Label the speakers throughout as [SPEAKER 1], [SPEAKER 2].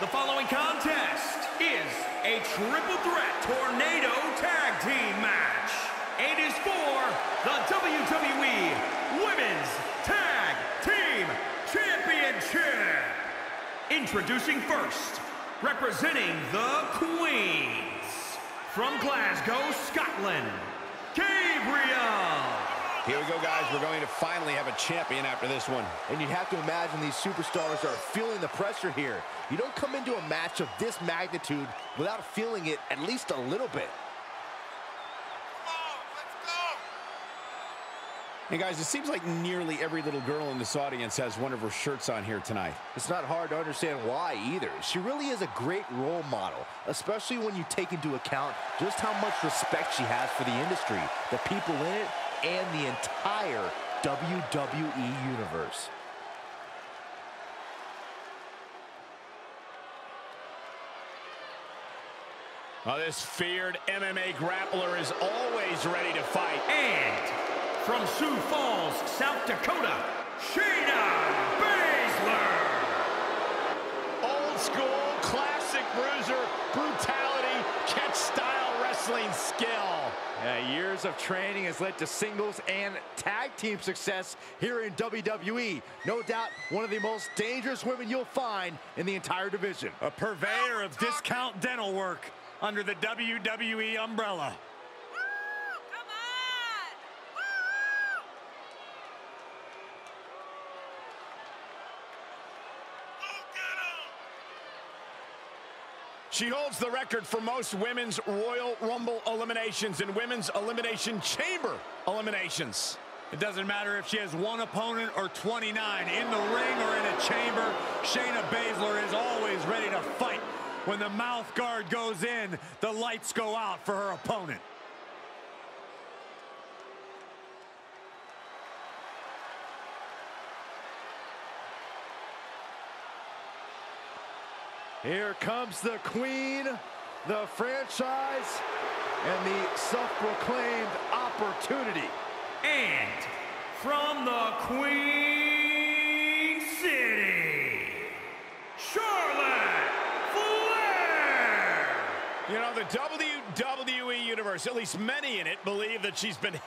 [SPEAKER 1] The following contest is a triple threat tornado tag team match. It is for the WWE Women's Tag Team Championship. Introducing first, representing the Queens, from Glasgow, Scotland, Gabriel.
[SPEAKER 2] Here we go, guys. We're going to finally have a champion after this one.
[SPEAKER 3] And you have to imagine these superstars are feeling the pressure here. You don't come into a match of this magnitude without feeling it at least a little bit.
[SPEAKER 2] Hey, guys, it seems like nearly every little girl in this audience has one of her shirts on here tonight.
[SPEAKER 3] It's not hard to understand why either. She really is a great role model, especially when you take into account just how much respect she has for the industry, the people in it, and the entire WWE Universe.
[SPEAKER 2] Oh, this feared MMA grappler is always ready to fight.
[SPEAKER 1] And from Sioux Falls, South Dakota, Shayna Baszler.
[SPEAKER 2] Old school, classic bruiser, brutality, catch style wrestling skill.
[SPEAKER 3] Yeah, years of training has led to singles and tag team success here in WWE. No doubt one of the most dangerous women you'll find in the entire division.
[SPEAKER 4] A purveyor of discount dental work under the WWE umbrella.
[SPEAKER 2] She holds the record for most women's Royal Rumble eliminations and women's Elimination Chamber eliminations.
[SPEAKER 4] It doesn't matter if she has one opponent or 29. In the ring or in a chamber, Shayna Baszler is always ready to fight. When the mouth guard goes in, the lights go out for her opponent.
[SPEAKER 3] Here comes the queen, the franchise, and the self-proclaimed opportunity.
[SPEAKER 1] And from the Queen City, Charlotte Flair.
[SPEAKER 2] You know, the WWE Universe, at least many in it, believe that she's been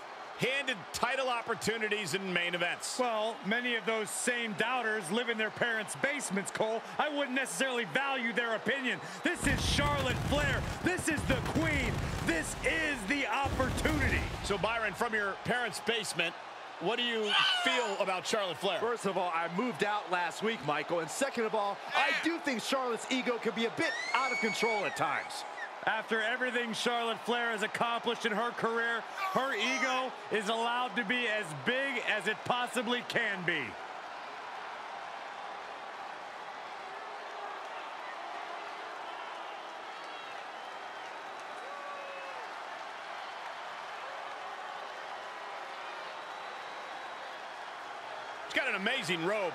[SPEAKER 2] handed title opportunities in main events.
[SPEAKER 4] Well, many of those same doubters live in their parents' basements, Cole. I wouldn't necessarily value their opinion. This is Charlotte Flair. This is the queen. This is the opportunity.
[SPEAKER 2] So, Byron, from your parents' basement, what do you feel about Charlotte Flair?
[SPEAKER 3] First of all, I moved out last week, Michael. And second of all, I eh. do think Charlotte's ego can be a bit out of control at times.
[SPEAKER 4] After everything Charlotte Flair has accomplished in her career, her ego is allowed to be as big as it possibly can be.
[SPEAKER 2] She's got an amazing robe.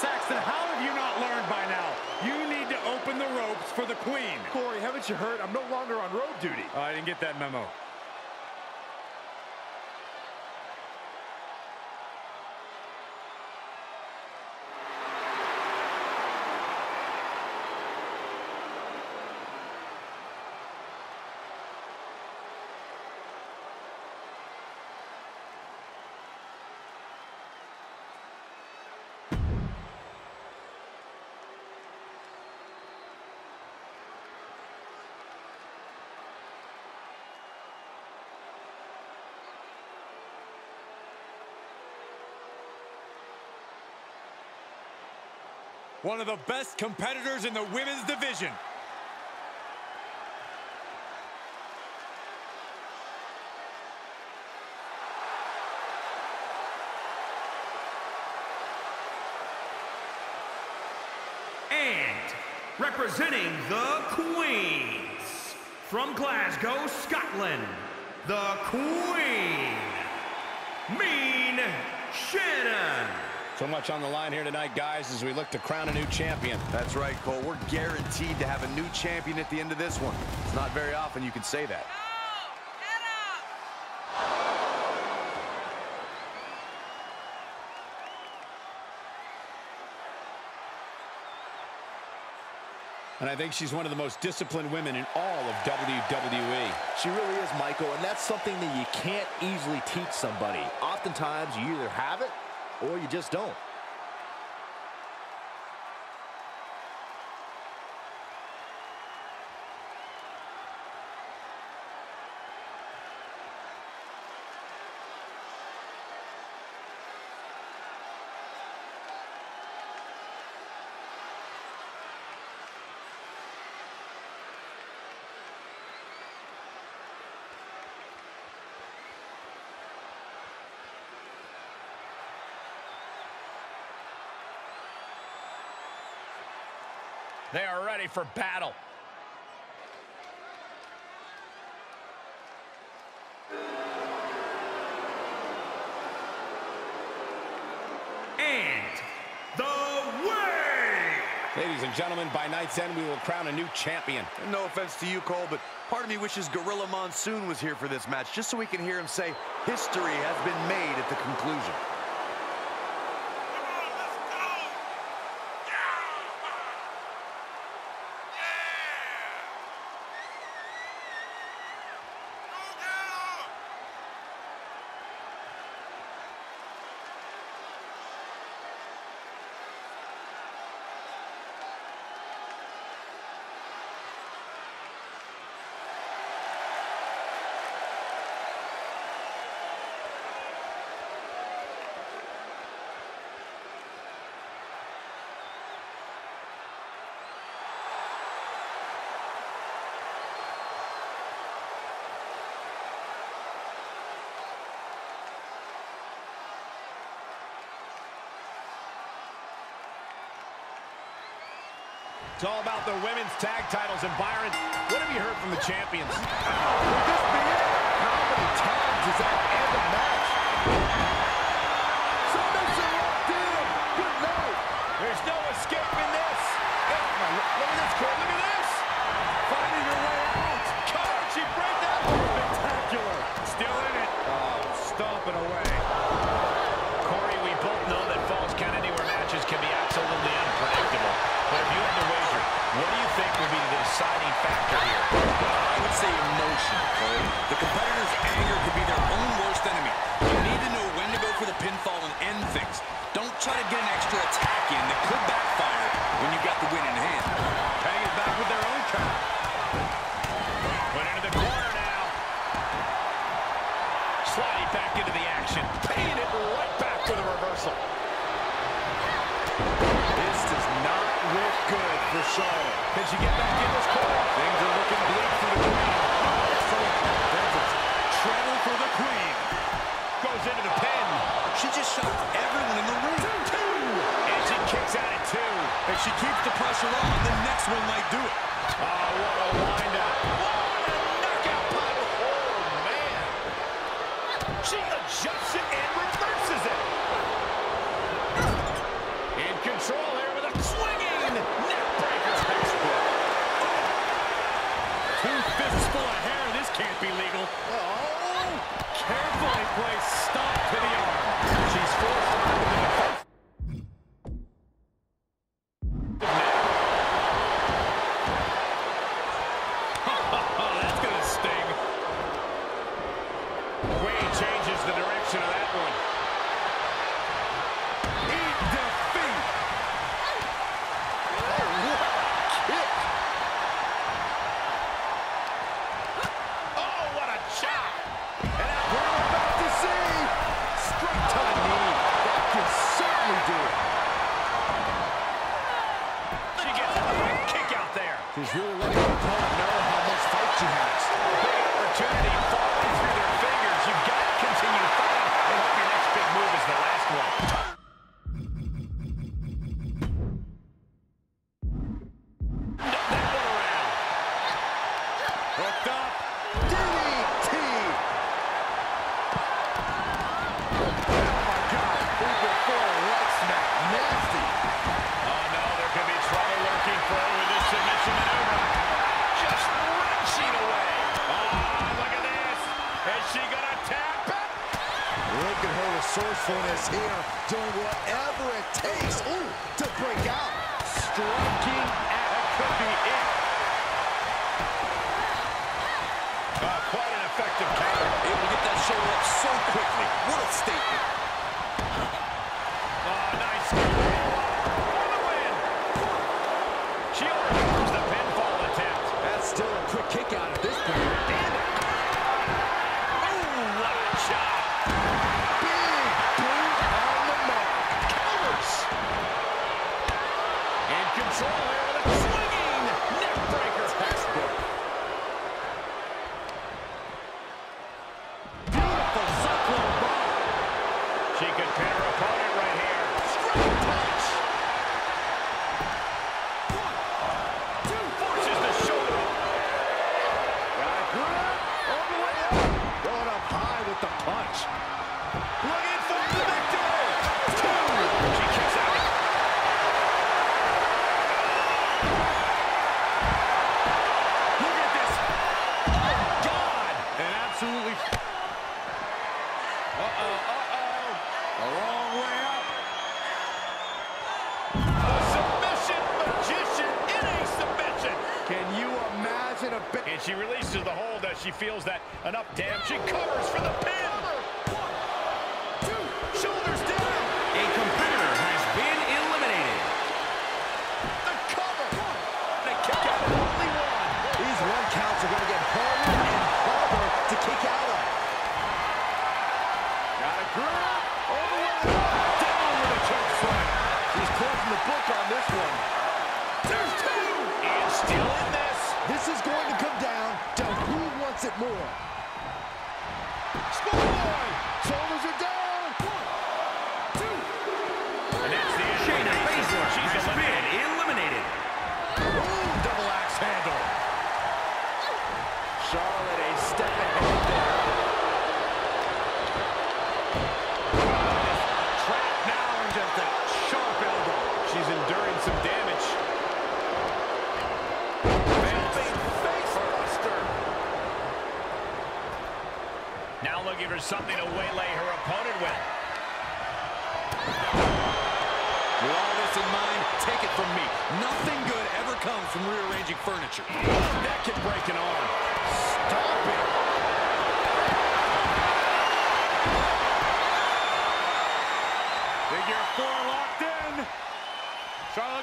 [SPEAKER 4] Saxton, how have you not learned by now? You need to open the ropes for the queen.
[SPEAKER 3] Corey, haven't you heard? I'm no longer on road duty.
[SPEAKER 4] Oh, I didn't get that memo. One of the best competitors in the women's division.
[SPEAKER 1] And representing the Queens, from Glasgow, Scotland, the Queen, Mean Shannon.
[SPEAKER 2] So much on the line here tonight, guys, as we look to crown a new champion.
[SPEAKER 3] That's right, Cole. We're guaranteed to have a new champion at the end of this one. It's not very often you can say that.
[SPEAKER 2] And I think she's one of the most disciplined women in all of WWE.
[SPEAKER 3] She really is, Michael, and that's something that you can't easily teach somebody. Oftentimes, you either have it or you just don't.
[SPEAKER 2] They are ready for battle.
[SPEAKER 1] And the way!
[SPEAKER 2] Ladies and gentlemen, by night's end, we will crown a new champion.
[SPEAKER 5] No offense to you, Cole, but part of me wishes Gorilla Monsoon was here for this match, just so we can hear him say, history has been made at the conclusion.
[SPEAKER 2] It's all about the women's tag titles. And Byron, what have you heard from the champions?
[SPEAKER 3] Could this be it? How many times does that end a match? Submission locked in. Good night.
[SPEAKER 2] There's no escaping this. Look at this, Cole. Look at this.
[SPEAKER 4] Finding her way out.
[SPEAKER 2] Cover. She break that.
[SPEAKER 4] Spectacular. Still in it. Oh, stomping away.
[SPEAKER 2] Will be the deciding factor here?
[SPEAKER 5] I would say emotion, Cole. The competitor's anger could be their own worst enemy. You need to know when to go for the pinfall and end things. Don't try to get an extra attack in that could backfire when you've got the win in hand.
[SPEAKER 2] Paying it back with their own count. Put into the corner now. Sliding back into the action. Paying it right back with a reversal.
[SPEAKER 3] This does not good for Charlotte.
[SPEAKER 2] Can she get back in this corner? Uh, quite an effective counter.
[SPEAKER 3] Able to get that shoulder up so quickly. What a statement.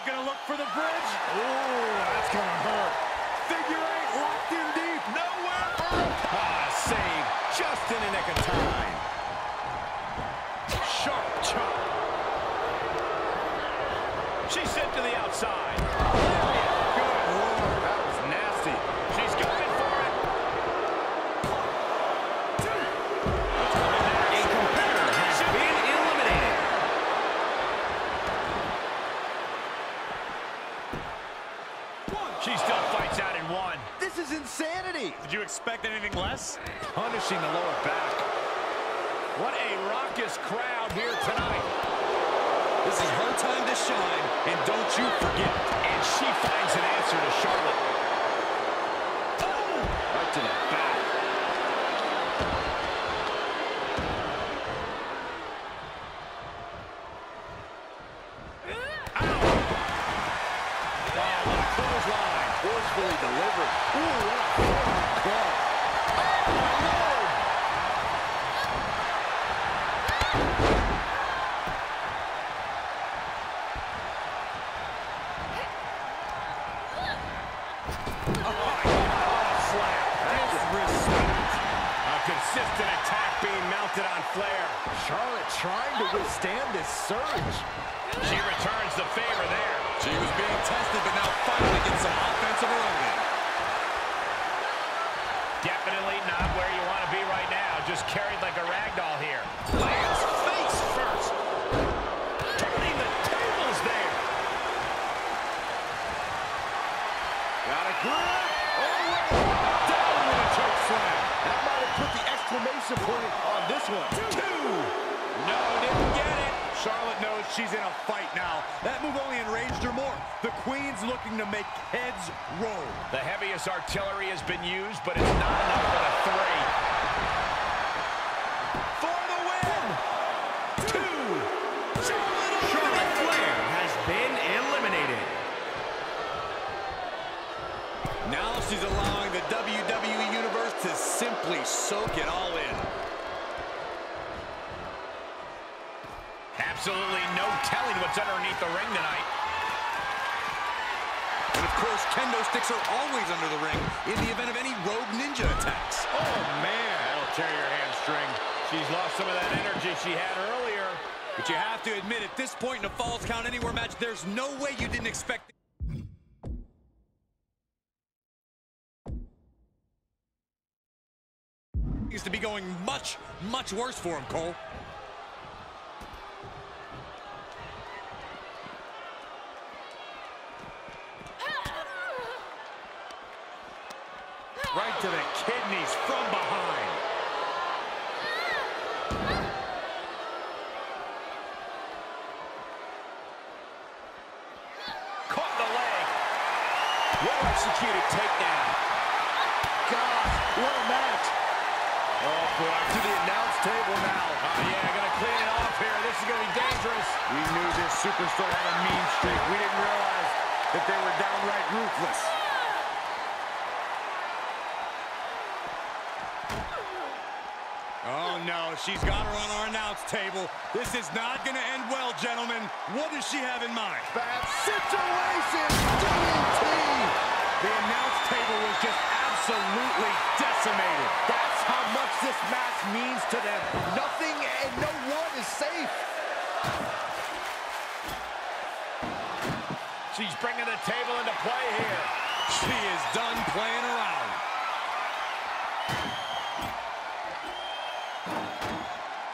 [SPEAKER 6] Charlotte
[SPEAKER 4] gonna look for the bridge.
[SPEAKER 2] Ooh, that's gonna hurt.
[SPEAKER 4] Figure eight locked in deep.
[SPEAKER 2] Nowhere ah, save. Just in the nick of time. Sharp chop. She's sent to the outside. Punishing the lower back. What a raucous crowd here tonight.
[SPEAKER 3] This is her time to shine, and don't you forget.
[SPEAKER 2] And she finds an answer to Charlotte.
[SPEAKER 6] Right to the back.
[SPEAKER 2] Oh, what a clothesline.
[SPEAKER 6] Forcefully delivered. Ooh, what a front club. Oh, my Lord.
[SPEAKER 2] Disrespect. A consistent attack being mounted on Flair.
[SPEAKER 6] Charlotte trying to withstand this surge.
[SPEAKER 2] She returns the favor there.
[SPEAKER 3] She was being tested, but now finally gets some offense of her own.
[SPEAKER 2] Definitely not where you want to be right now. Just carried like a rag doll here. Lands
[SPEAKER 6] point on this one.
[SPEAKER 2] Two. No, didn't get it.
[SPEAKER 4] Charlotte knows she's in a fight now. That move only enraged her more. The Queen's looking to make heads roll.
[SPEAKER 2] The heaviest artillery has been used, but it's not enough for the three. For the win. Two. Charlotte
[SPEAKER 1] Charlotte Flair has been eliminated.
[SPEAKER 5] To simply soak it all in.
[SPEAKER 2] Absolutely no telling what's underneath the ring tonight.
[SPEAKER 5] And of course, kendo sticks are always under the ring in the event of any rogue ninja attacks.
[SPEAKER 4] Oh, man. That'll tear your hamstring.
[SPEAKER 2] She's lost some of that energy she had earlier.
[SPEAKER 5] But you have to admit, at this point in a Falls Count Anywhere match, there's no way you didn't expect... to be going much, much worse for him, Cole.
[SPEAKER 4] Right to the kidneys from behind.
[SPEAKER 2] Caught the leg.
[SPEAKER 3] Well executed takedown. God, what a match. Oh, boy, to the announce table now.
[SPEAKER 2] Oh, yeah, gonna clean it off here. This is gonna be dangerous.
[SPEAKER 4] We knew this superstar had a mean streak. We didn't realize that they were downright ruthless. Oh, no. She's got her on our announce table. This is not going to end well, gentlemen. What does she have in mind?
[SPEAKER 3] Bad situation. DDT.
[SPEAKER 4] The announce table was just absolutely decimated.
[SPEAKER 3] That's how much this match means to them. Nothing and no one is safe.
[SPEAKER 2] She's bringing the table into play here.
[SPEAKER 5] She is done playing around.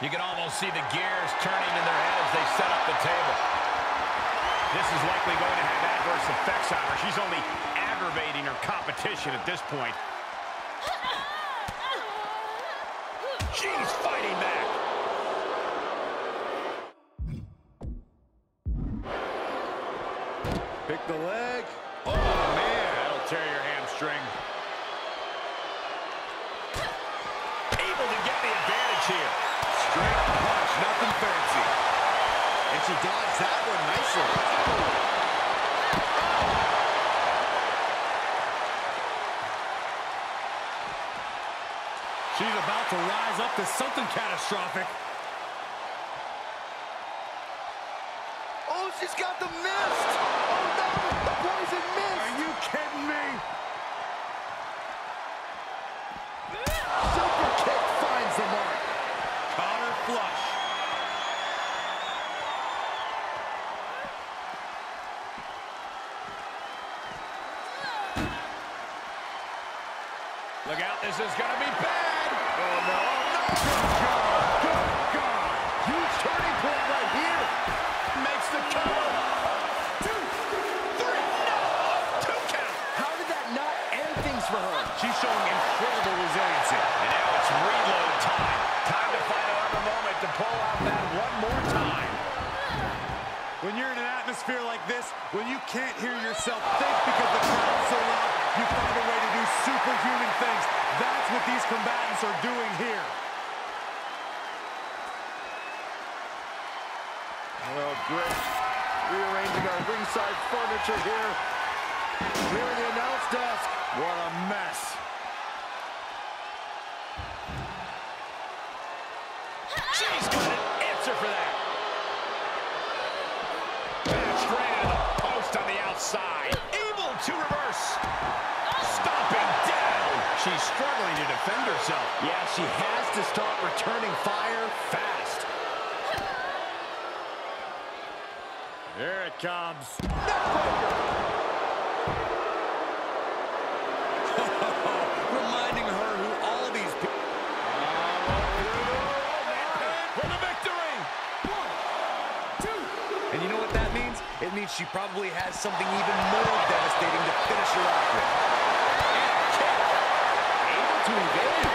[SPEAKER 2] You can almost see the gears turning in their head as they set up the table. This is likely going to have adverse effects on her. She's only aggravating her competition at this point. She's fighting back.
[SPEAKER 3] Pick the leg.
[SPEAKER 2] Oh, man. That'll tear your hamstring. Able to get the advantage here.
[SPEAKER 5] Straight punch, nothing fancy.
[SPEAKER 3] And she dodged that one nicely.
[SPEAKER 4] She's about to rise up to something catastrophic.
[SPEAKER 3] Oh, she's got the mist. Oh, no. The poison mist.
[SPEAKER 4] Are you kidding me?
[SPEAKER 3] Super kick finds the mark.
[SPEAKER 4] Caught flush.
[SPEAKER 2] Look out, this is going to be bad.
[SPEAKER 4] She's showing incredible resiliency.
[SPEAKER 2] And now it's reload time. Time to find another moment to pull out that one more time.
[SPEAKER 4] When you're in an atmosphere like this, when you can't hear yourself think because the crowd's so loud, you find a way to do superhuman things. That's what these combatants are doing here.
[SPEAKER 3] Great. Rearranging our ringside furniture here. Clearing the announce desk.
[SPEAKER 4] What a mess.
[SPEAKER 2] She's got an answer for that. Penetrated the post on the outside. Able to reverse. Stomping down. She's struggling to defend herself.
[SPEAKER 3] Yeah, she has to start returning fire fast.
[SPEAKER 4] Here it comes.
[SPEAKER 5] Reminding her who all these people...
[SPEAKER 2] For the victory.
[SPEAKER 5] And you know what that means? It means she probably has something even more devastating to finish her off with.
[SPEAKER 3] Able to evade.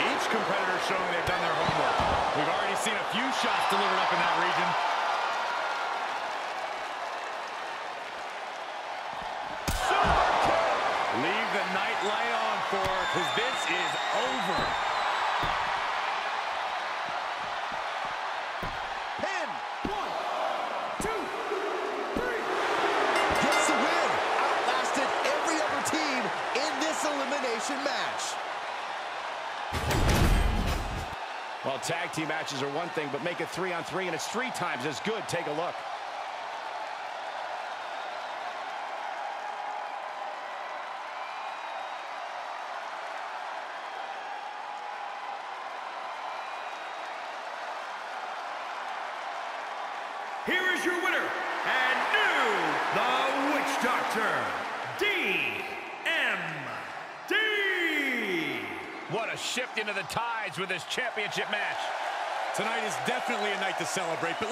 [SPEAKER 4] Each competitor showing they've done their homework. We've already seen a few shots delivered up in that region. Leave the night light on for because this is over.
[SPEAKER 2] Tag team matches are one thing, but make it three on three, and it's three times as good. Take a look. Into the tides with this championship match.
[SPEAKER 4] Tonight is definitely a night to celebrate, but